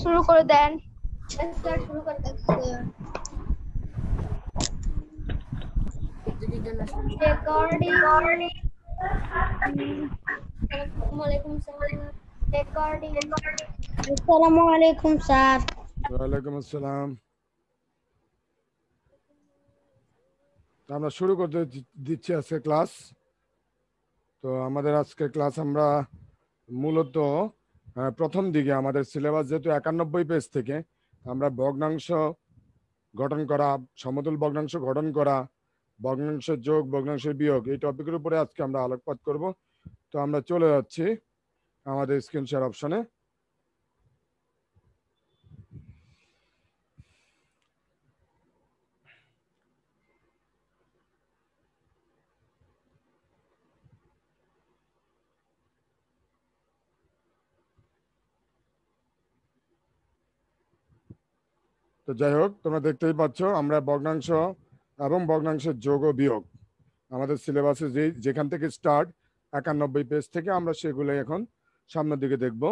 শুরু করে দেন. আসসালামু আলাইকুম স্যার ওয়ালাইকুম আসসালাম। আমরা শুরু করতে দিচ্ছি আজকে ক্লাস তো আমাদের আজকে ক্লাস আমরা মূলত প্রথম দিকে আমাদের সিলেবাস যেহেতু একানব্বই পেজ থেকে, আমরা ভগ্নাংশ গঠন করা, সমতুল ভগ্নাংশ গঠন করা, ভগ্নাংশ যোগ ভগ্নাংশের বিয়োগ, এই টপিকের উপরে আজকে আমরা আলোকপাত করব। তো আমরা চলে যাচ্ছি আমাদের স্ক্রিন শেয়ার অপশনে তো যাই হোক, তোমরা দেখতেই পাচ্ছ, আমরা ভগ্নাংশ এবং ভগ্নাংশের যোগ ও বিয়োগ। আমাদের সিলেবাসে যে যেখান থেকে স্টার্ট একানব্বই পেজ থেকে আমরা সেগুলো এখন সামনের দিকে দেখব।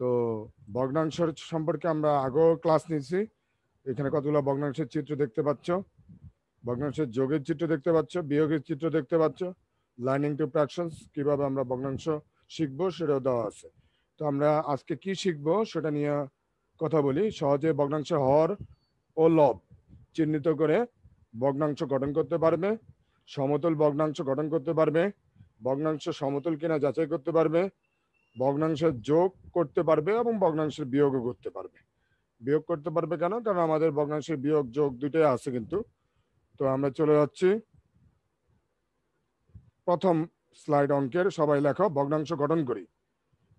তো ভগ্নাংশের সম্পর্কে আমরা আগেও ক্লাস নিয়েছি। এখানে কতগুলো ভগ্নাংশের চিত্র দেখতে পাচ্ছ? ভগ্নাংশের যোগের চিত্র দেখতে পাচ্ছ, বিয়োগের চিত্র দেখতে পাচ্ছ লার্নিং টু প্র্যাকশনস কীভাবে আমরা ভগ্নাংশ শিখব সেটাও দেওয়া আছে। তো আমরা আজকে কি শিখব সেটা নিয়ে কথা বলি, সহজে ভগ্নাংশ হর ও লব চিহ্নিত করে ভগ্নাংশ গঠন করতে পারবে, সমতল ভগ্নাংশ গঠন করতে পারবে, ভগ্নাংশ সমতল কিনা যাচাই করতে পারবে, ভগ্নাংশের যোগ করতে পারবে এবং ভগ্নাংশের বিয়োগও করতে পারবে। বিয়োগ করতে পারবে কেন? কারণ আমাদের ভগ্নাংশের বিয়োগ, যোগ দুটোই আছে কিন্তু। তো আমরা চলে যাচ্ছি। প্রথম স্লাইড অঙ্কের, সবাই লেখো, ভগ্নাংশ গঠন করি।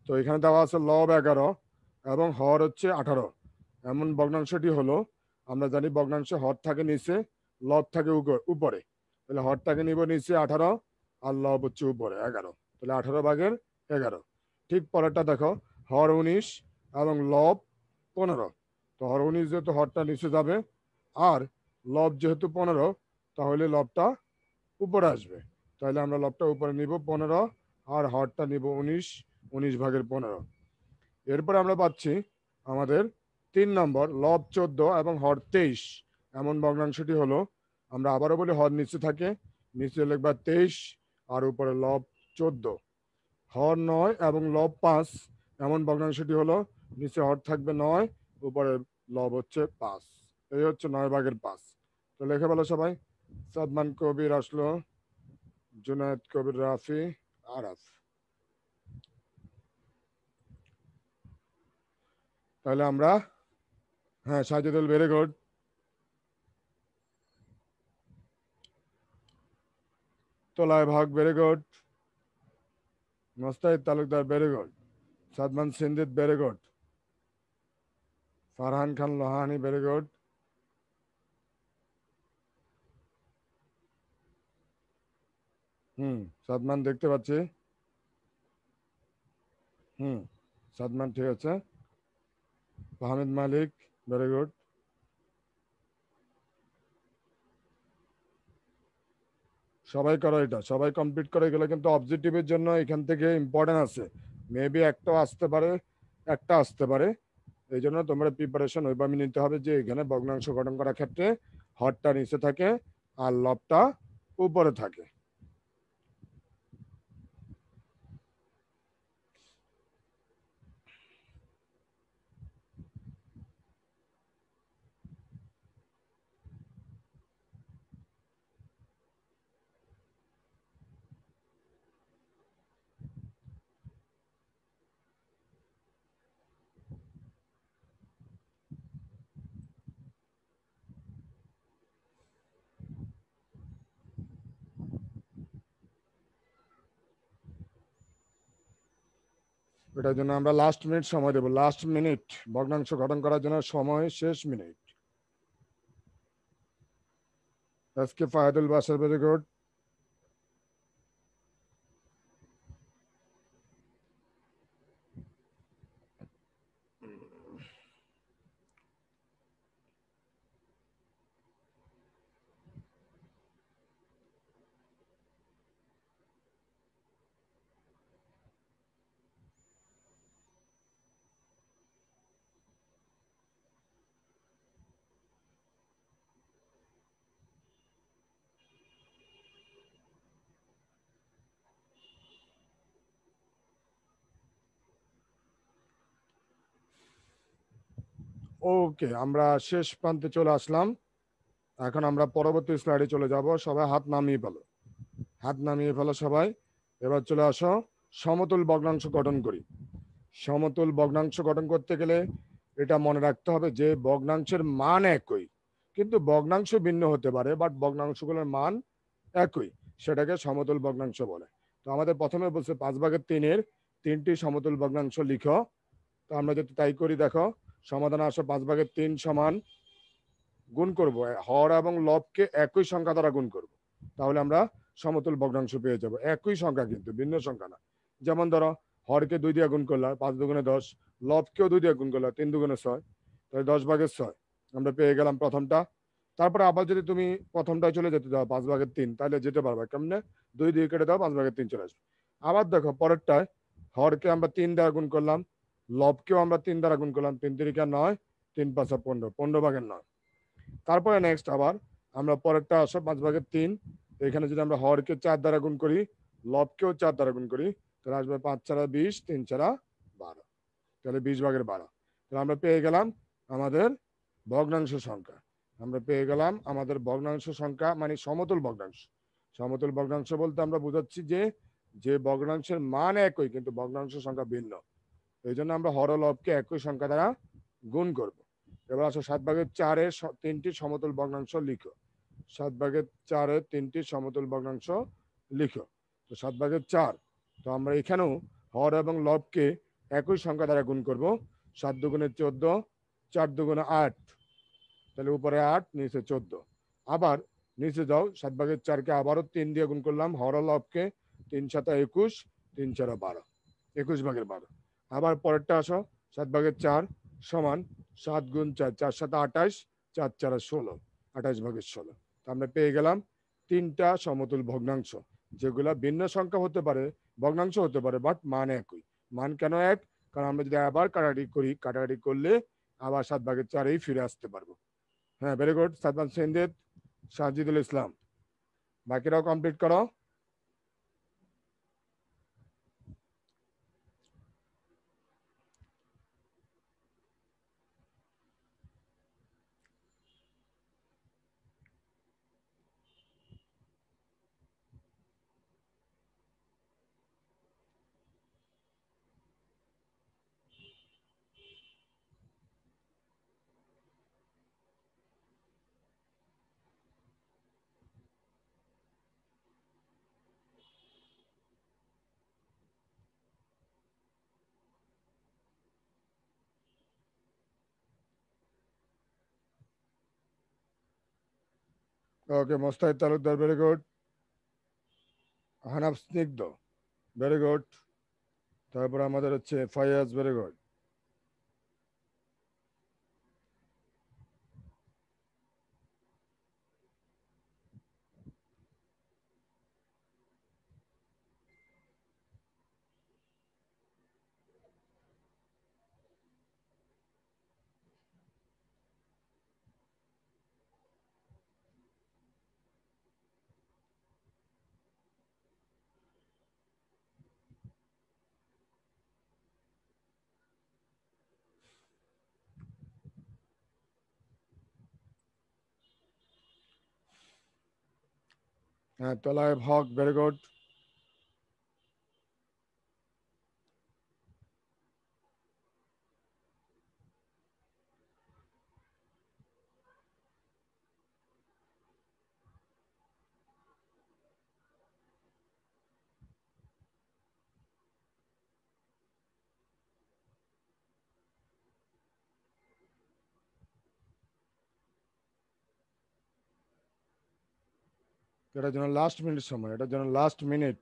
তো এখানে দেওয়া আছে লব এগারো এবং হর হচ্ছে আঠারো। এমন ভগ্নাংশটি হলো, আমরা জানি ভগ্নাংশে হর থাকে নিচে, লব থাকে উপরে। তাহলে হর থাকে নিব নিচে আঠারো, আর লব হচ্ছে উপরে এগারো। তাহলে আঠারো ভাগের এগারো। ঠিক পরেরটা দেখো, হর উনিশ এবং লব পনেরো। তো হর উনিশ যেহেতু হরটা নিচে যাবে, আর লব যেহেতু পনেরো, তাহলে লবটা উপরে আসবে। তাহলে আমরা লবটা উপরে নিব পনেরো, আর হরটা নিব উনিশ উনিশ ভাগের পনেরো। এরপরে আমরা পাচ্ছি আমাদের তিন নম্বর, লব চোদ্দ এবং হর তেইশ। এমন ভগ্নাংশটি হলো, আমরা আবারও বলি হর নিচে থাকে, নিচে লিখবা তেইশ, আর উপরে লব চোদ্দ। হর নয় এবং লব পাঁচ, এমন ভগ্নাংশটি হলো, নিচে হর থাকবে নয়, উপরে লব হচ্ছে পাঁচ। এই হচ্ছে নয় ভাগের পাঁচ। তো লেখে বলো সবাই। সাদমান কবির আসলো, জুনায়দ কবির রাফি, আরাফ। তাহলে আমরা হ্যাঁ সাজিদুল ভেরি গুড। তোলায় ভাগ, very good. Mostahid Talukdar, very good. Sadman Sindit, very good. Farhan Khan Lohani, very good. হুম, সাদমান দেখতে পাচ্ছি। হুম, সাদমান ঠিক আছে। হামিদ মালিক ভেরি গুড সবাই করো এটা, সবাই কমপ্লিট করে গেলে কিন্তু অবজেক্টিভের জন্য এখান থেকে ইম্পর্টেন্ট আছে। মেবি একটাও আসতে পারে, একটা আসতে পারে। এই জন্য তোমরা প্রিপারেশন ওইভাবে নিতে হবে যে এখানে ভগ্নাংশ গঠন করার ক্ষেত্রে হরটা নিচে থাকে আর লবটা উপরে থাকে। এটার জন্য আমরা লাস্ট মিনিট সময় দেবো। লাস্ট মিনিট ভগ্নাংশ গঠন করার জন্য সময় শেষ minute S K Faydul Basar very good ওকে আমরা শেষ প্রান্তে চলে আসলাম। এখন আমরা পরবর্তী স্লাইডে চলে যাব। সবাই হাত নামিয়ে ফেলো। হাত নামিয়ে ফেলো সবাই। এবার চলে আসো। সমতুল ভগ্নাংশ গঠন করি। সমতুল ভগ্নাংশ গঠন করতে গেলে এটা মনে রাখতে হবে যে ভগ্নাংশের মান একই। কিন্তু ভগ্নাংশ ভিন্ন হতে পারে বাট ভগ্নাংশগুলোর মান একই। সেটাকে সমতুল ভগ্নাংশ বলে। তো আমাদের প্রথমে বলছে পাঁচ ভাগের তিনের তিনটি সমতুল ভগ্নাংশ লিখো। তো আমরা যদি তাই করি, দেখো সমাধান আসো পাঁচ ভাগের তিন সমান গুণ করব। হর এবং লবকে একই সংখ্যা দ্বারা গুণ করব। তাহলে আমরা সমতুল ভগ্নাংশ পেয়ে যাব। একই সংখ্যা কিন্তু, ভিন্ন সংখ্যা না। যেমন ধরো, হরকে দুই দিয়ে গুণ করলাম, পাঁচ দুগুণে দশ, লবকেও দুই দিয়ে গুণ করলাম, তিন দুগুণে ছয়, তাহলে দশ ভাগের ছয়, আমরা পেয়ে গেলাম প্রথমটা। তারপরে আবার যদি তুমি প্রথমটায় চলে যেতে দাও, পাঁচ ভাগের তিন, তাহলে যেতে পারবে। কেমনে? দুই দিয়ে কেটে দাও, পাঁচ ভাগের তিন চলে আসবে। আবার দেখো, পরেরটায়, হরকে আমরা তিন দ্বারা গুণ করলাম লবকেও আমরা তিন দ্বারা গুণ করলাম, তিন তিরিকা নয়, তিন পাঁচা পনেরো পনেরো ভাগের নয়। তারপরে নেক্সট আবার আমরা পরেরটা আসো পাঁচ ভাগের তিন, এখানে যদি আমরা হরকে চার দ্বারা গুণ করি, লবকেও চার দ্বারা গুণ করি, তাহলে আসবে পাঁচ ছাড়া বিশ, তিন ছাড়া বারো। তাহলে বিশ ভাগের বারো। তাহলে আমরা পেয়ে গেলাম আমাদের ভগ্নাংশ সংখ্যা। আমরা পেয়ে গেলাম আমাদের ভগ্নাংশ সংখ্যা মানে সমতুল ভগ্নাংশ। সমতুল ভগ্নাংশ বলতে আমরা বোঝাচ্ছি যে যে ভগ্নাংশের মান একই, কিন্তু ভগ্নাংশ সংখ্যা ভিন্ন। এই জন্য আমরা হর লবকে একই সংখ্যা দ্বারা গুণ করব। এবার আসো সাত ভাগের চারে তিনটি সমতুল ভগ্নাংশ লিখো। সাত ভাগের চারে তিনটি সমতুল ভগ্নাংশ লিখো। তো সাত ভাগের চার, তো আমরা এখানেও হর এবং লবকে একই সংখ্যা দ্বারা গুণ করব। সাত দুগুণে চোদ্দ, চার দুগুণে আট, তাহলে উপরে আট, নিচে চোদ্দ। আবার নিচে যাও, সাত ভাগের চারকে আবারও তিন দিয়ে গুণ করলাম হর লবকে তিন সাতা একুশ, তিন চারা বারো, একুশ ভাগের বারো। আবার পরেরটা আসো, সাত ভাগের চার সমান সাত গুণ চার চার সাথে আঠাশ, চার চার ষোলো, আঠাশ ভাগের ষোলো। আমরা পেয়ে গেলাম তিনটা সমতুল ভগ্নাংশ, যেগুলা ভিন্ন সংখ্যা হতে পারে, ভগ্নাংশ হতে পারে বাট মান একই। মান কেন এক? কারণ আমরা যদি আবার কাটাকাটি করি, কাটাকাটি করলে আবার সাত ভাগের চারেই ফিরে আসতে পারব। হ্যাঁ ভেরি গুড সাদমান সেন্দেদ সাজিদুল ইসলাম। বাকিরাও কমপ্লিট করো। Okay Mostahid Talukdar very good Hanaf Snigdho very good তারপর আমাদের হচ্ছে ফায়াজ ভেরি গুড হ্যাঁ তলায় হক ভেরি গুড এটার জন্য লাস্ট মিনিট সময় এটার জন্য last minute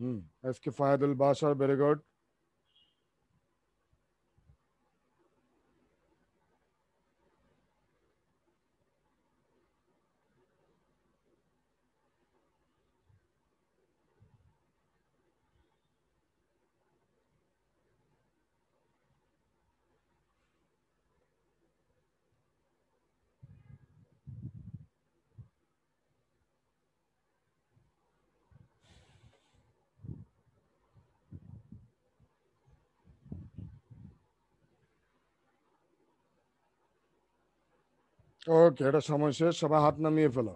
hmm SK Fayadul Basar very good ওকে এটা সময় শেষ, সবাই হাত নামিয়ে ফেলো।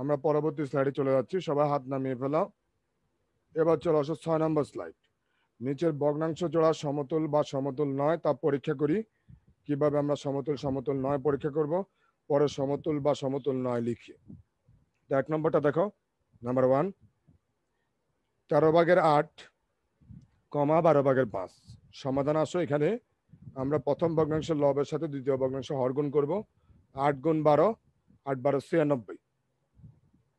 আমরা পরবর্তী স্লাইডে চলে যাচ্ছি, সবাই হাত নামিয়ে ফেলো। এবার চলে আসো ছয় নম্বর স্লাইড নিচের ভগ্নাংশ জোড়া সমতুল বা সমতুল নয়, তা পরীক্ষা করি। কীভাবে আমরা সমতুল সমতুল নয় পরীক্ষা করব? পরে সমতুল বা সমতুল নয় লিখি। এক নম্বরটা দেখো নাম্বার ওয়ান তেরো ভাগের আট, কমা বারো ভাগের পাঁচ। সমাধান আসো এখানে। আমরা প্রথম ভগ্নাংশের লবের সাথে দ্বিতীয় ভগ্নাংশ হর গুণ করব। আট গুণ বারো আট বারো ছিয়ানব্বই।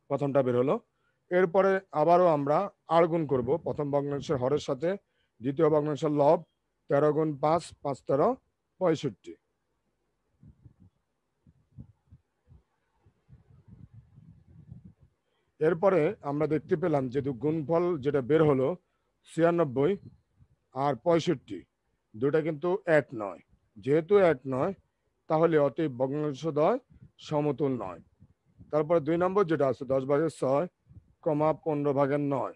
প্রথমটা বের হলো। এরপরে আবারও আমরা আট গুণ করব। প্রথম ভগ্নাংশের হরের সাথে, দ্বিতীয় ভগ্নাংশের লব তেরো গুণ পাঁচ পাঁচ তেরো পঁয়ষট্টি। এরপরে আমরা দেখতে পেলাম যে গুণফল যেটা বের হলো ছিয়ানব্বই আর পঁয়ষট্টি দুটা কিন্তু এক নয়। যেহেতু এক নয় তাহলে অতএব ভগ্নাংশদ্বয় সমতুল নয়। তারপরে দুই নম্বর যেটা আছে, দশ ভাগের ছয় কমা পনেরো ভাগের নয়।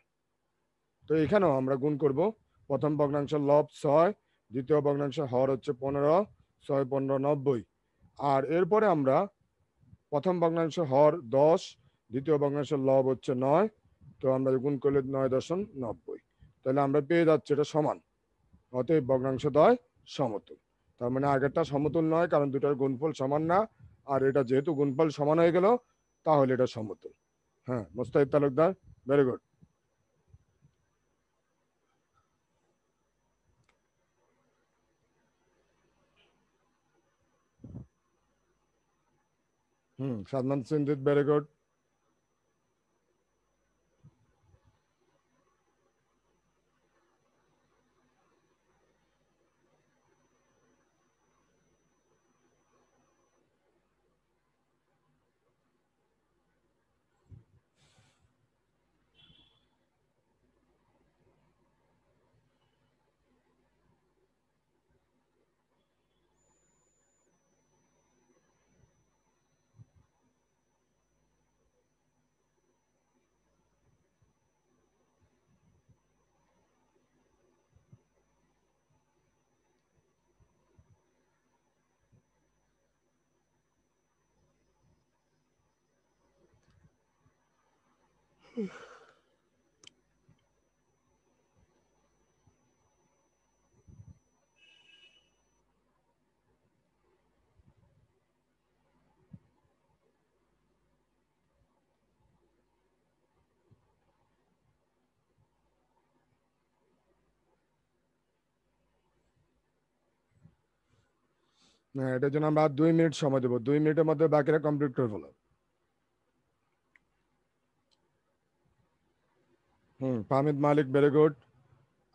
তো এখানেও আমরা গুণ করব। প্রথম ভগ্নাংশের লব ছয়, দ্বিতীয় ভগ্নাংশের হর হচ্ছে পনেরো, ছয় পনেরো নব্বই। আর এরপরে আমরা প্রথম ভগ্নাংশের হর দশ, দ্বিতীয় ভগ্নাংশের লব হচ্ছে নয়, তো আমরা গুণ করলে নয় দশম নব্বই। তাহলে আমরা পেয়ে যাচ্ছি এটা সমান। অতএব ভগ্নাংশদ্বয় সমতুল। তার মানে আগেরটা সমতুল নয়, কারণ দুটার গুণফল সমান না। আর এটা যেহেতু গুণফল সমান হয়ে গেল, তাহলে এটা সমতুল। হ্যাঁ মোস্তাহিদ তালুকদার ভেরি গুড হুম, সাদমান সিন্দিত ভেরি গুড হ্যাঁ এটার জন্য আমরা দুই মিনিট সময় দেবো। দুই মিনিটের মধ্যে বাকিরা কমপ্লিট করে ফেলো। Malik very good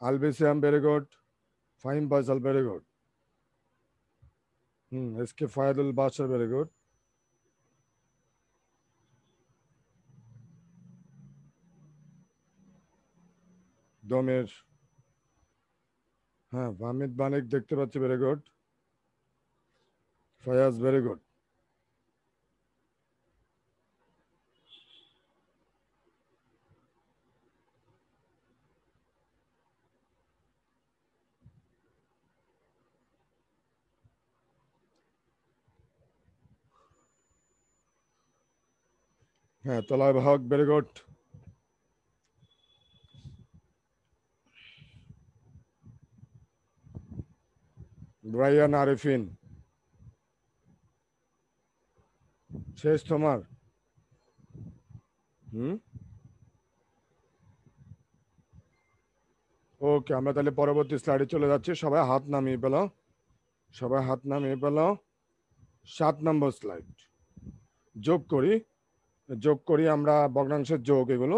Albi Shyam very good Fahim Faisal very good হুম S K Faydul Badshah very good দমের হ্যাঁ ফাহমিদ মালিক দেখতে পাচ্ছি very good Fayaz very good হ্যাঁ তলয় ভাগ ভেরি গুড ব্রাইয়ান আরিফিন। শেষ তোমার। হুম? ওকে আমরা তাহলে পরবর্তী স্লাইডে চলে যাচ্ছি। সবাই হাত নামিয়ে পেল সবাই হাত নামিয়ে পেল সাত নম্বর স্লাইড যোগ করি। যোগ করি আমরা ভগ্নাংশের যোগ এগুলো।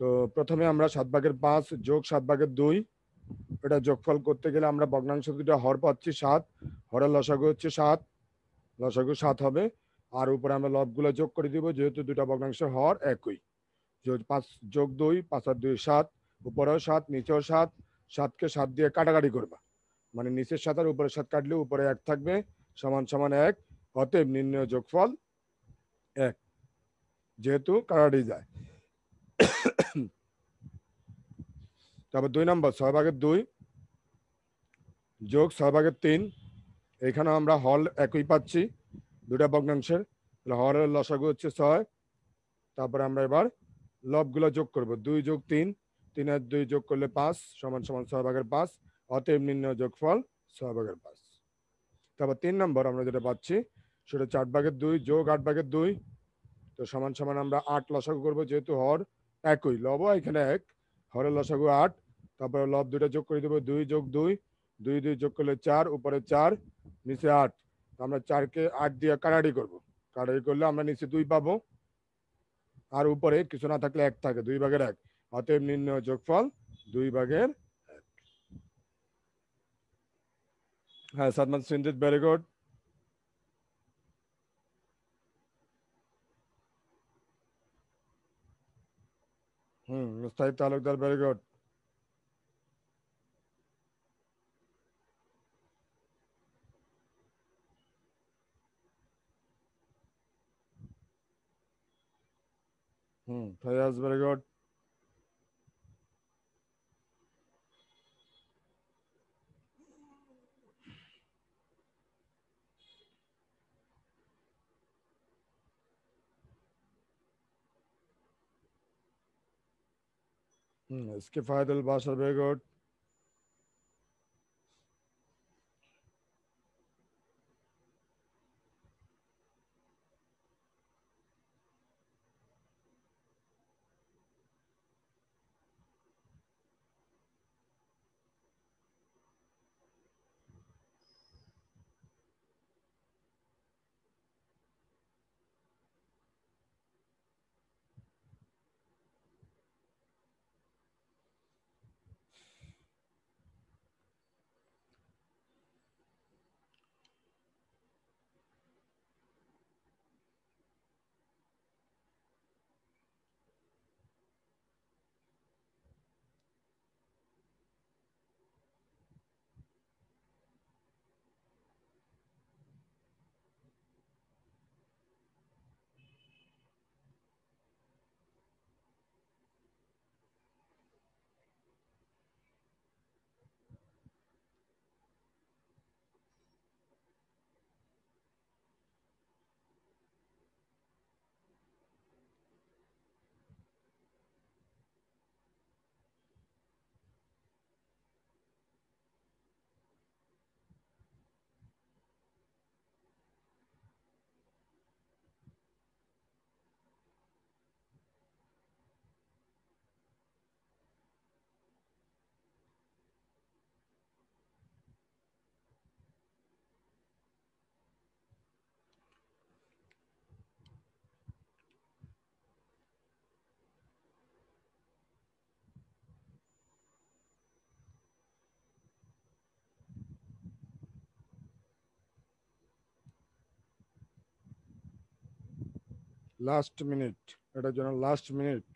তো প্রথমে আমরা সাত ভাগের পাঁচ যোগ সাত ভাগের দুই, এটা যোগফল করতে গেলে আমরা ভগ্নাংশ দুটো হর পাচ্ছি সাত, হরের লসাগু হচ্ছে সাত, লসাগু সাত হবে। আর উপরে আমরা লবগুলো যোগ করে দিব, যেহেতু দুটা ভগ্নাংশের হর একই। পাঁচ, যোগ দুই, পাঁচ আর দুই সাত, উপরেও সাত, নিচেও সাত, সাতকে সাত দিয়ে কাটাকাটি করবা। মানে নিচের সাত আর উপরের সাত কাটলে উপরে এক থাকবে, সমান সমান এক, অতএব নির্ণয় যোগফল এক। যেহেতু কাটাটি যায়। তারপর দুই নম্বর ছয় ভাগের দুই, যোগ ছয় ভাগের তিন। এখানে আমরা হল একই পাচ্ছি দুটা ভগ্নাংশের। হরের লসাগু হচ্ছে ছয়। তারপরে আমরা এবার লবগুলো যোগ করব। দুই যোগ তিন তিন আর দুই যোগ করলে পাঁচ, সমান সমান ছয় ভাগের পাঁচ। অতএব নির্ণয় যোগফল ছয় ভাগের পাঁচ। তারপর তিন নম্বর আমরা যেটা পাচ্ছি, সেটা চার ভাগের দুই, যোগ আট ভাগের দুই তো সমান সমান আমরা আট লসাগু করব যেহেতু হর একই। লব এখানে এক, হরের লসাগু আট, তারপরে লব দুইটা যোগ করে দেবো দুই যোগ দুই দুই দুই যোগ করলে চার, উপরে চার, নিচে আট। আমরা চারকে আট দিয়ে কাটারি করব। কাটারি করলে আমরা নিচে দুই পাবো। আর উপরে কিছু না থাকলে এক থাকে, দুই ভাগের এক। অতএব নির্ণয় যোগফল দুই ভাগের এক। হ্যাঁ সাদমান সিনজিৎ, ভেরি গুড হুম মুস্তাহিদ তালুকদার ভেরি গুড হুম ফয়াজ ভেরি গুড হুম SK Faydul Basar last minute এটার জন্য লাস্ট মিনিট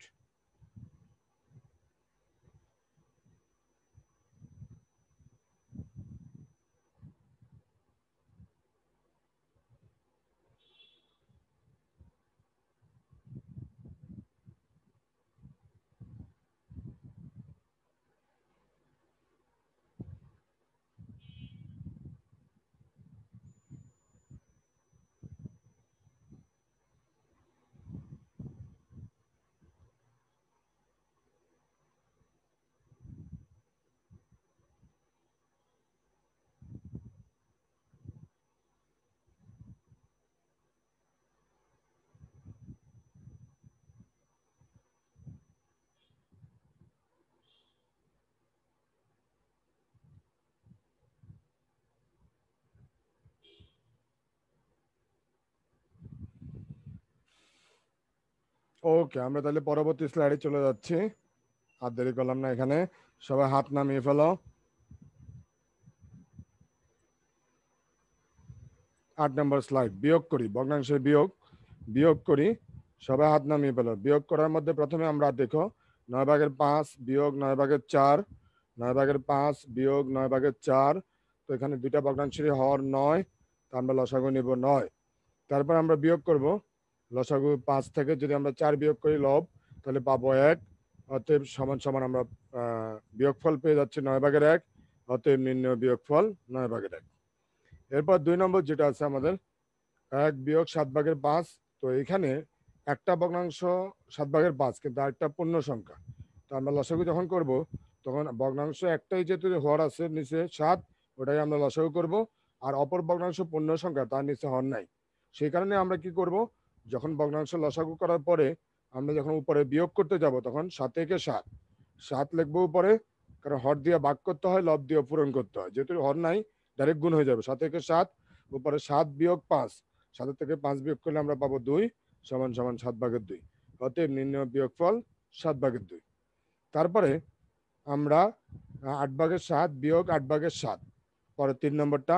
ওকে আমরা তাহলে পরবর্তী স্লাইডে চলে যাচ্ছি। হাত দেরি করলাম না এখানে। সবাই হাত নামিয়ে ফেলো। আট নম্বর স্লাইড বিয়োগ করি, ভগ্নাংশের বিয়োগ বিয়োগ করি, সবাই হাত নামিয়ে ফেলো। বিয়োগ করার মধ্যে প্রথমে আমরা দেখো, নয় ভাগের পাঁচ বিয়োগ নয় ভাগের চার, নয় ভাগের পাঁচ বিয়োগ নয় ভাগের চার, তো এখানে দুইটা ভগ্নাংশেরই হর নয়, তা আমরা লসাগু নিব নয়। তারপর আমরা বিয়োগ করব লসাগু পাঁচ থেকে যদি আমরা চার বিয়োগ করি লব, তাহলে পাবো এক। অতএব সমান সমান আমরা বিয়োগফল পেয়ে যাচ্ছি নয় ভাগের এক। অতএব নির্ণয় বিয়োগফল নয় ভাগের এক। এরপর দুই নম্বর যেটা আছে আমাদের, এক বিয়োগ সাত ভাগের পাঁচ। তো এখানে একটা ভগ্নাংশ সাত ভাগের পাঁচ, কিন্তু আরেকটা পূর্ণ সংখ্যা। তো আমরা লসাগু যখন করব, তখন ভগ্নাংশ একটাই যেহেতু হর আছে নিচে সাত ওটাই আমরা লসাগু করব। আর অপর ভগ্নাংশ পূর্ণ সংখ্যা তার নিচে হর নাই। সেই কারণে আমরা কি করব? যখন ভগ্নাংশ লসাগু করার পরে আমরা যখন উপরে বিয়োগ করতে যাব, তখন সাত থেকে সাত। সাত লিখব উপরে, কারণ হর দিয়ে ভাগ করতে হয়, লব দিয়ে পূরণ করতে হয়। যেহেতু হর নাই ডাইরেক্ট গুণ হয়ে যাবে। সাত একে সাত, উপরে সাত বিয়োগ পাঁচ। সাতের থেকে পাঁচ বিয়োগ করলে আমরা পাবো দুই, সমান সমান সাত ভাগের দুই। অতএব নির্ণয় বিয়োগফল সাত ভাগের দুই। তারপরে আমরা আট ভাগের সাত বিয়োগ আট ভাগের সাত। পরে তিন নম্বরটা,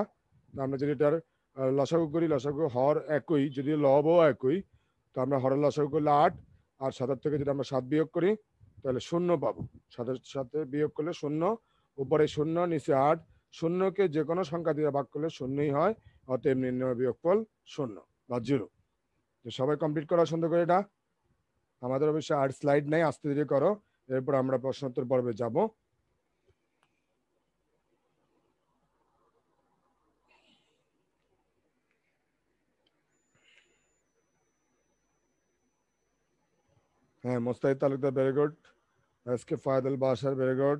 আমরা যদি এটার লসাগু করি, লসাগু হর একই, যদি লবও একই, তো আমরা হরের লসাগু করলে আট, আর সাতের থেকে যদি আমরা সাত বিয়োগ করি, তাহলে শূন্য পাবো। সাতের সাথে বিয়োগ করলে শূন্য, উপরে শূন্য, নিচে আট, শূন্যকে যে কোনো সংখ্যা দিয়ে ভাগ করলে শূন্যই হয়, অতএব নির্ণয় বিয়োগফল শূন্য বা জিরো। তো সবাই কমপ্লিট করা, সুন্দর করে এটা। আমাদের অবশ্যই আর স্লাইড নাই, আস্তে ধীরে করো। এরপর আমরা প্রশ্নোত্তর পর্বে যাব। হ্যাঁ Mostahid Talukdar very good S K Faydul Basar very good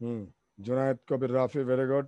হুম Junayed Kabir Rafi very good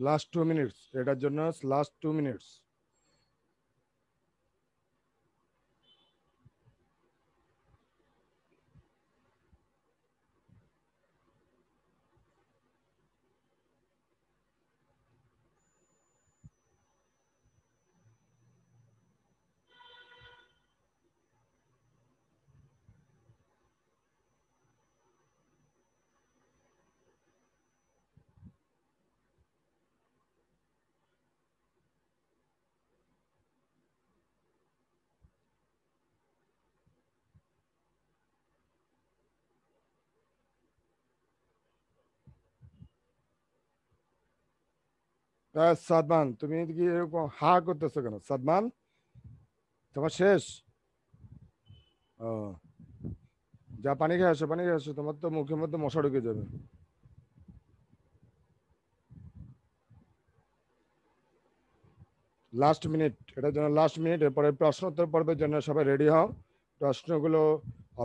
last two minutes এটার জন্য লাস্ট টু মিনিটস সাদমান, তুমি কি এরকম হা করতেছো কেন? সাদমান, তোমার শেষ? ও, যা পানি খেয়ে আসো, পানি খেয়ে আসো, তোমার তো মুখের মধ্যে মশা ঢুকে যাবে। লাস্ট মিনিট এটার জন্য লাস্ট মিনিট এরপরে প্রশ্নোত্তর পর্বের জন্য সবাই রেডি হও। প্রশ্নগুলো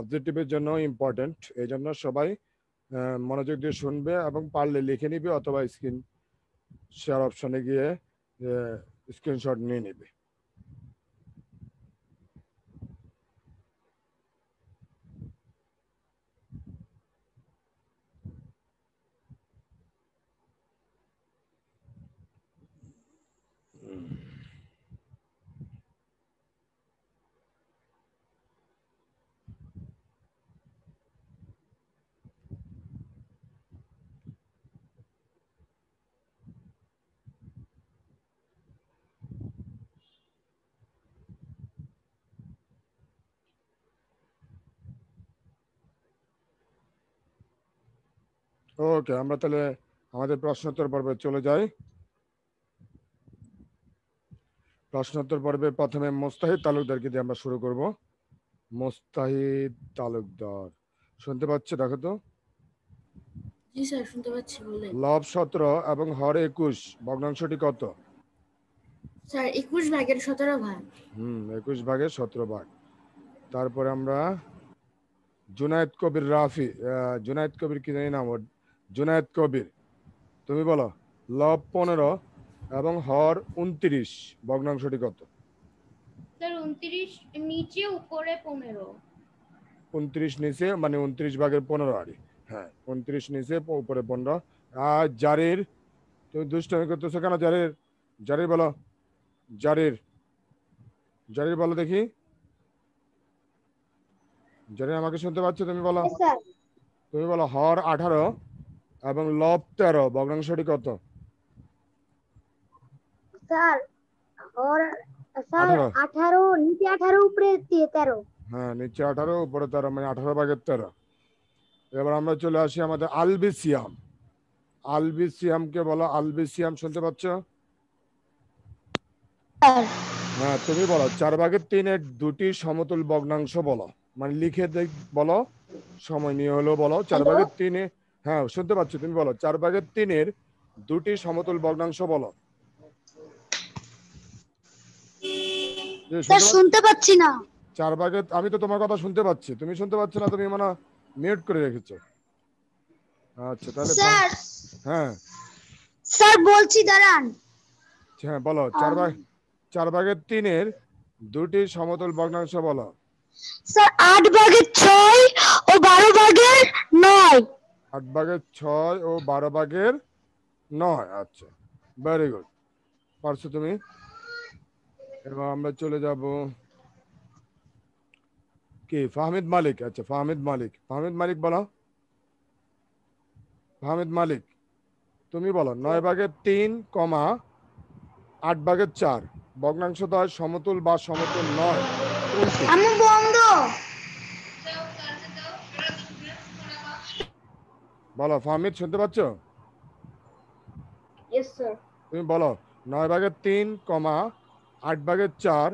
অবজেক্টিভের জন্য ইম্পর্টেন্ট এই জন্য সবাই মনোযোগ দিয়ে শুনবে এবং পারলে লিখে নিবে অথবা স্ক্রিন শেয়ার অপশনে গিয়ে স্ক্রিনশট নিয়ে নেবে। ওকে আমরা তাহলে আমাদের প্রশ্নোত্তর পর্বে চলে যাই। প্রশ্নোত্তর পর্বে প্রথমে মোস্তাহিদ তালুকদারকে দিয়ে আমরা শুরু করব। মোস্তাহিদ তালুকদার শুনতে পাচ্ছে? দেখো তো। জি স্যার শুনতে পাচ্ছি বলেন। লব সতেরো এবং হর একুশ ভগ্নাংশটি কত? স্যার একুশ ভাগের সতেরো ভাগ। হুম একুশ ভাগে সতেরো ভাগ। তারপরে আমরা জুনায়েদ কবির রাফি জুনায়েদ কবির কি জানি নাম জুনায়েদ কবির। তুমি বলো লব পনেরো এবং হর উনত্রিশ ভগ্নাংশটি কত? স্যার উনত্রিশ নিচে উপরে পনেরো। উনত্রিশ নিচে মানে উনত্রিশ ভাগের পনেরো আড়ি। হ্যাঁ উনত্রিশ নিচে উপরে পনেরো। আর জারির তুমি দুষ্টামি করতেছো কেন জারির? জারির বলো জারির। জারির বলো দেখি। জারির আমাকে শুনতে পাচ্ছ তুমি বলো। তুমি বলো হর আঠারো এবং লব তেরো ভগ্নাংশটি কত? স্যার ওর নিচে আঠারো উপরে তে- তেরো। হ্যাঁ নিচে আঠারো উপরে তেরো মানে আঠারো ভাগের তেরো। এবার আমরা চলে আসি আমাদের আলবিসিয়াম। আলবিসিয়ামকে বলো আলবিসিয়াম শুনতে পাচ্ছ? হ্যাঁ তুমি বলো চার ভাগের তিনের দুটি সমতুল ভগ্নাংশ বলো। মানে লিখে দেখ বলো সময় নিয়ে হলো বলো চার ভাগের তিনে হ্যাঁ শুনতে পাচ্ছ তুমি বলো। চার ভাগের তিনের দুটি সমতুল ভগ্নাংশ বলো। শুনতে শুনতে পাচ্ছি না। চার ভাগের আমি তো তোমার কথা শুনতে পাচ্ছি। তুমি শুনতে পাচ্ছ না তুমি মানে মিউট করে রেখেছো। আচ্ছা তাহলে স্যার! হ্যাঁ। স্যার বলছি দাঁড়ান। হ্যাঁ বলো চার ভাগ চার ভাগের তিনের দুটি সমতল ভগ্নাংশ বলো। স্যার আট ভাগের ছয় ও বারো ভাগের নয়। আট ভাগের ছয় ও বারো ভাগের নয় আচ্ছা ভেরি গুড পারছ তুমি? এবার আমরা চলে যাব কি, ফাহমিদ মালিক আচ্ছা ফাহমিদ মালিক ফাহমিদ মালিক বলো, ফাহমিদ মালিক, তুমি বলো, নয় ভাগের তিন কমা আট ভাগের চার, ভগ্নাংশ দয় সমতুল বা সমতুল নয় বলো ফাহমিদ শুনতে পাচ্ছ? তুমি বলো নয় ভাগের তিন কমা আট ভাগের চার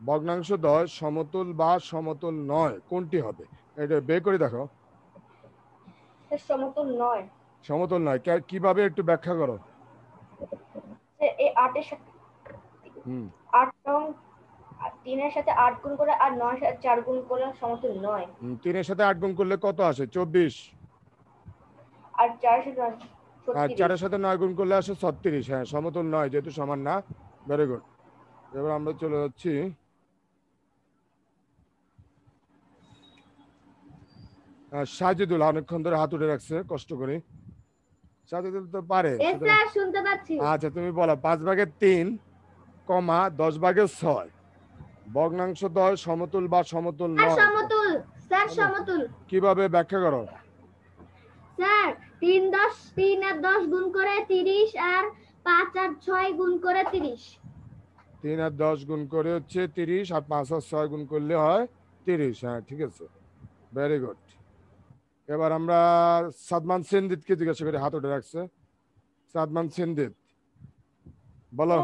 ভগ্নাংশ দয় সমতুল বা সমতুল নয় কোনটি হবে? এটা বের করে দেখো। সমতুল নয়। সমতুল নয় কীভাবে একটু ব্যাখ্যা করো? এই আটের সাথে হুম। আট নং তিনের সাথে আট গুণ করে আর নয় সাথে চার গুণ করে সমতুল নয়। তিনের সাথে আট গুণ করলে কত আসে? চব্বিশ। আর চারের সাথে আর চারের সাথে নয় গুণ করলে আসে ছত্রিশ হ্যাঁ সমতুল নয় যেহেতু সমান না ভেরি গুড এবার আমরা চলে যাচ্ছি। সাজিদুল অনেকক্ষণ ধরে হাত উঠে রাখছে কষ্ট করে। সাজিদুল তো পারে আচ্ছা তুমি বলো পাঁচ ভাগের তিন কমা দশ ভাগের ছয়। ভগ্নাংশ দয় সমতুল বা সমতুল নয়। সমতুল স্যার সমতুল। কীভাবে ব্যাখ্যা করো? স্যার তিন দশ তিন আর দশ গুণ করে তিরিশ আর পাঁচ আর ছয় গুণ করে তিরিশ। তিন আর দশ গুণ করে হচ্ছে তিরিশ আর পাঁচ আর ছয় গুণ করলে হয় তিরিশ হ্যাঁ ঠিক আছে। ভেরি গুড এবার আমরা সাদমান সেনদিতকে জিজ্ঞাসা করি হাত উঠে রাখছে। সাদমান সেনদিত বলো।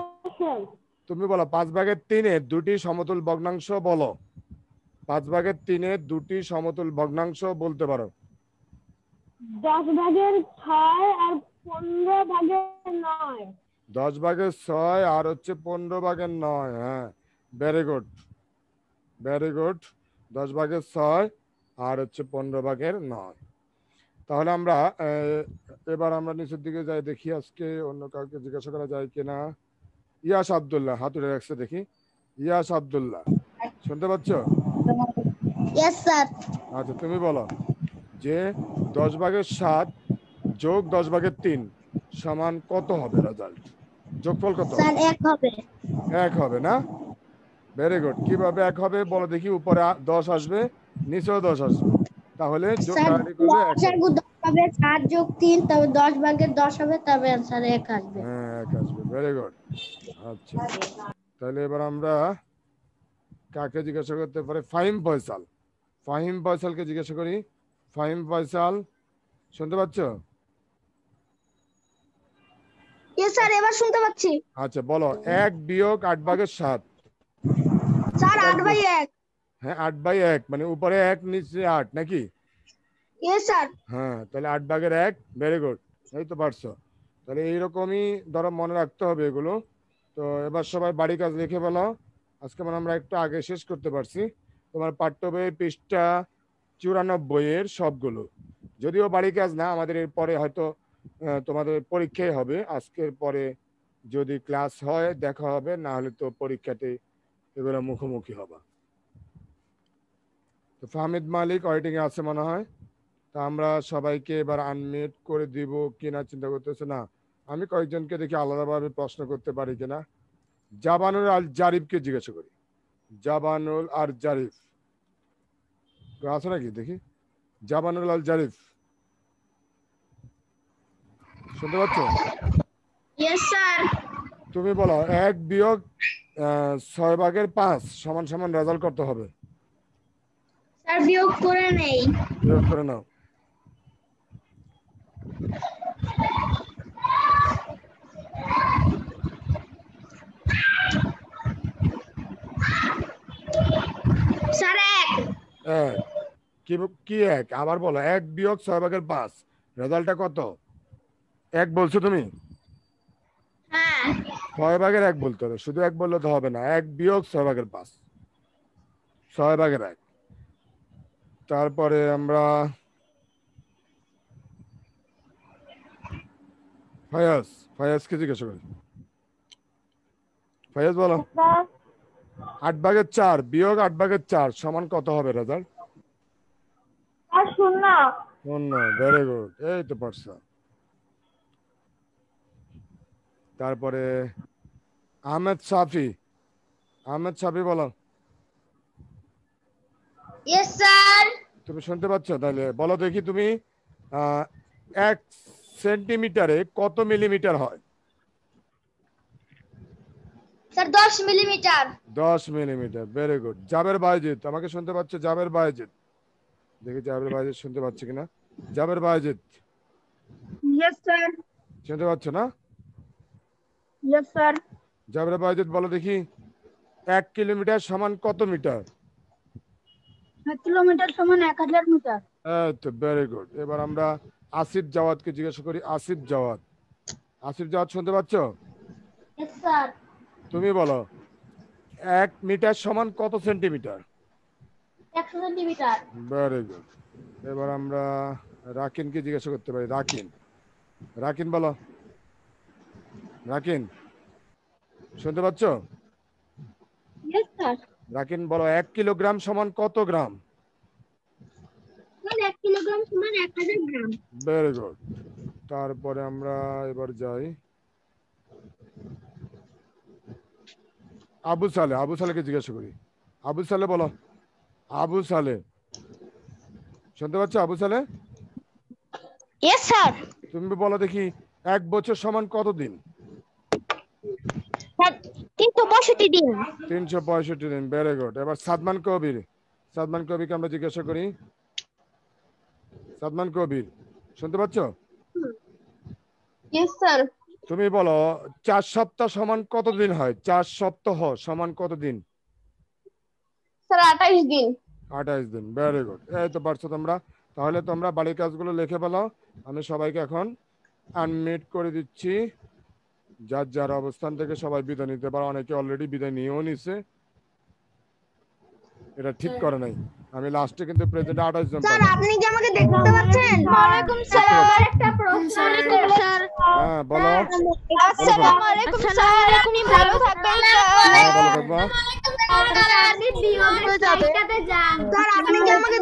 তুমি বলো পাঁচ ভাগের তিনের দুটি সমতুল ভগ্নাংশ বলো। পাঁচ ভাগের তিনের দুটি সমতুল ভগ্নাংশ বলতে পারো। দশ ভাগের ছয় আর পনেরো ভাগের নয়। দশ ভাগের ছয় আর হচ্ছে পনেরো ভাগের নয় হ্যাঁ। ভেরি গুড ভেরি গুড দশ ভাগের ছয় আর হচ্ছে পনেরো ভাগের নয়। তাহলে আমরা এবার আমরা নিচের দিকে যাই দেখি আজকে অন্য কাউকে জিজ্ঞাসা করা যায় কিনা। ইয়াস আবদুল্লাহ হাতুড়ে রাখছে দেখি। ইয়াস আব্দুল্লাহ শুনতে পাচ্ছ? আচ্ছা তুমি বলো। যে দশ ভাগের সাত যোগ দশ ভাগের তিন সমান কত হবে রেজাল্ট যোগফল কত এক হবে। না? ভেরি গুড কীভাবে এক হবে? বলো দেখি উপরে দশ আসবে নিচেও দশ আসবে। তাহলে যোগ এক দশ হবে। আর দশ হবে সাত যোগ তিন তবে দশ ভাগের দশ হবে তবে অ্যান্সার এক আসবে। হ্যাঁ এক আসবে। ভেরি গুড আচ্ছা। তাহলে এবার আমরা কাকে জিজ্ঞাসা করতে পারি? ফাহিম ফয়সাল। ফাহিম ফয়সালকে জিজ্ঞাসা করি ফাহিম ফয়সাল শুনতে পাচ্ছ? স্যার এবার শুনতে পাচ্ছি। আচ্ছা বলো এক বিয়োগ আট ভাগের সাত। স্যার আট বাই এক। হ্যাঁ আট বাই এক মানে উপরে এক নিচে আট নাকি? স্যার হ্যাঁ তাহলে আট ভাগের এক ভেরি গুড এই তো পারছ। তাহলে এইরকমই ধরো মনে রাখতে হবে এগুলো। তো এবার সবাই বাড়ি কাজ লিখে বলো আজকে মানে আমরা একটু আগে শেষ করতে পারছি। তোমার পাঠ্য বই পৃষ্ঠা চুরানব্বই এর সবগুলো। যদিও বাড়ি কাজ না, আমাদের এরপরে হয়তো তোমাদের পরীক্ষাই হবে। আজকের পরে যদি ক্লাস হয়, দেখা হবে, না হলে তো পরীক্ষাতে এগুলো মুখোমুখি হবে। তো ফাহমিদ মালিক ওয়েটিং এ আছে মনে হয়। তা আমরা সবাইকে এবার আনমিউট করে দিব কিনা চিন্তা করতেছে না। আমি কয়েকজনকে দেখি আলাদাভাবে প্রশ্ন করতে পারি কিনা। জাবানুল আল জারিফকে জিজ্ঞাসা করি। জাবানুল আর জারিফ। আছে নাকি? দেখি। জাবানুল আল জারিফ শুনতে পাচ্ছ? তুমি বলো এক বিয়োগ ছয় ভাগের পাঁচ সমান সমান রেজাল্ট করতে হবে? স্যার বিয়োগ করে নেই। বিয়োগ করে নাও। স্যার এক। এক। কি কি এক? আবার বলো এক বিয়োগ ছয় ভাগের পাঁচ রেজাল্টটা কত? এক বলছো তুমি? হ্যাঁ। ছয় ভাগের এক বলতে হবে শুধু এক বললে তো হবে না এক বিয়োগ ছয় ভাগের পাঁচ ছয় ভাগের এক। তারপরে আমরা ফায়াজ ফায়াজকে জিজ্ঞাসা করি। ফায়াজ বলো। আট ভাগের চার বিয়োগ আট ভাগের চার সমান কত হবে রেজাল্ট? আর শূন্য শূন্য ভেরি গুড এই তো পারছ তারপরে আহমেদ সাফি। আহমেদ সাফি বলো। ইয়েস স্যার তুমি শুনতে পাচ্ছ? তাহলে বলো দেখি তুমি আহ, এক সেন্টিমিটারে কত মিলিমিটার হয়? স্যার দশ মিলিমিটার। দশ millimetre very good Jaber Baijit আমাকে শুনতে পাচ্ছ? জাবের বাইজিৎ দেখি জাবের বাইজিৎ শুনতে পাচ্ছ কিনা? জাবের বাইজিৎ ইয়েস স্যার শুনতে পাচ্ছ না? ইয়েস স্যার জাবের বাইজিৎ বলো দেখি এক কিলোমিটার সমান কত মিটার? এক কিলোমিটার সমান এক হাজার মিটার। এই তো ভেরি গুড এবার আমরা আসিফ জাওয়াদকে জিজ্ঞাসা করি। আসিফ জাওয়াদ। আসিফ জাওয়াদ শুনতে পাচ্ছ? তুমি বলো এক মিটার সমান কত সেন্টিমিটার? একশো সেন্টিমিটার। ভেরি গুড এবার আমরা রাকিনকে জিজ্ঞাসা করতে পারি। রাকিন। রাকিন বলো। রাকিন শুনতে পাচ্ছ? রাকিন বলো এক কিলোগ্রাম সমান কত গ্রাম? কিলোগ্রাম সমান গ্রাম। ভেরি গুড তারপরে আমরা এবার যাই। আবু সালে আবু সালেকে জিজ্ঞাসা করি। আবু সালে বলো। আবু সালে শুনতে পাচ্ছ আবু সালে ইয়েস স্যার তুমি বলো দেখি এক বছর সমান কত দিন তিনশো পঁয়ষট্টি দিন। তিনশো পঁয়ষট্টি দিন ভেরি গুড এবার সাদমান কবির সাদমান কবিরকে আমরা জিজ্ঞাসা করি। সাদমান কবির শুনতে পাচ্ছ? ইয়েস স্যার তুমি বলো চার সপ্তাহ সমান কত দিন হয়? চার সপ্তাহ সমান কত দিন স্যার আঠাইশ দিন। আঠাইশ দিন ভেরি গুড এই তো পারছ তোমরা। তাহলে তোমরা বাড়ির কাজগুলো লিখে ফেলো। আমি সবাইকে এখন আনমিট করে দিচ্ছি। যার যার অবস্থান থেকে সবাই বিদায় নিতে পারো। অনেকে অলরেডি বিদায় নিয়েও নিছে। এটা ঠিক করে নাই। আমি লাস্টে কিন্তু প্রেজেন্ট আঠাশ জন স্যার আপনি কি আমাকে দেখতে পাচ্ছেন? ওয়ালাইকুম স্যার একটা প্রশ্ন স্যার হ্যাঁ বলো। আসসালামু আলাইকুম স্যার। আপনি ভালো থাকবেন। হ্যাঁ স্যার আপনি কি আমাকে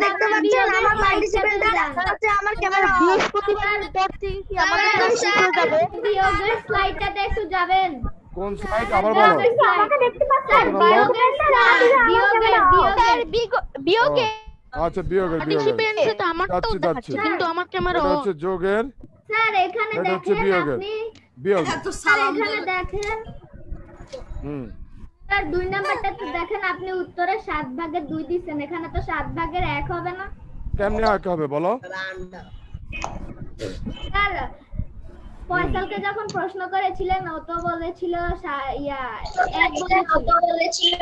দেখতে পাচ্ছেন? আমার পার্টিসিপেন্টটা হচ্ছে আমার ক্যামেরা বৃহস্পতিবার পর থেকে কি আমাকে শিখে যাবে। বিয়োগের স্লাইডটাতে একটু যাবেন কোন সাইড আবার বলো। আমাকে দেখতে পাচ্ছেন বিয়োগের slide, বিয়োগের বিয়োগের। বিয়োগে আচ্ছা বিয়োগের বিয়োগের তো আমারটাও যাচ্ছি যাচ্ছি দেখাচ্ছে কিন্তু আমার ক্যামেরা হচ্ছে যোগের। স্যার এখানে বিয়োগের। আপনি। বিয়োগ। স্যার এখানে দেখেন। হুম। স্যার দুই নাম্বারটা তো দেখেন আপনি উত্তরে সাত ভাগের দুই দিচ্ছেন। এখানে তো সাত ভাগের এক হবে না। কেমনে এক হবে বলো? স্যার ফয়সালকে যখন প্রশ্ন করেছিলেন ও তো বলেছিল ইয়া এক বলেছিল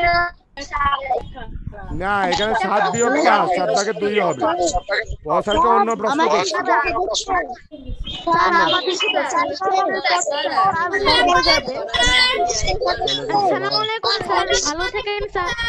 না এখানে সাত বিয়োগ চার সাত ভাগে দুই হবে অসারকে অন্য প্রশ্ন হয়ে ভালো থাকেন স্যার